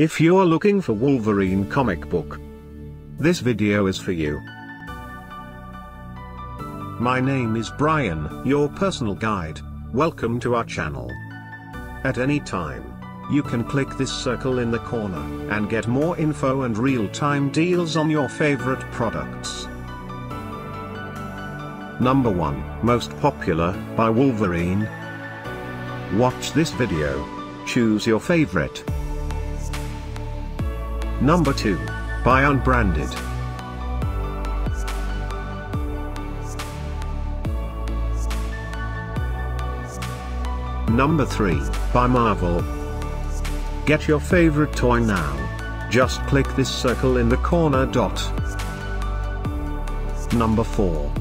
If you're looking for Wolverine comic book, this video is for you. My name is Brian, your personal guide. Welcome to our channel. At any time, you can click this circle in the corner and get more info and real-time deals on your favorite products. Number 1, Most Popular, by Wolverine. Watch this video. Choose your favorite. Number 2, By Unbranded. Number 3, by Marvel. Get your favorite toy now. Just click this circle in the corner dot. Number 4.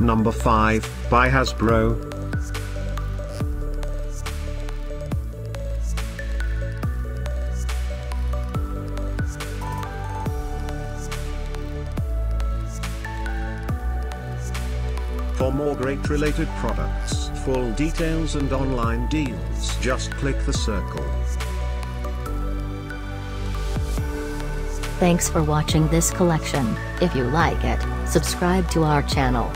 Number 5, by Hasbro. For more great related products, full details and online deals, just click the circle. Thanks for watching this collection. If you like it, subscribe to our channel.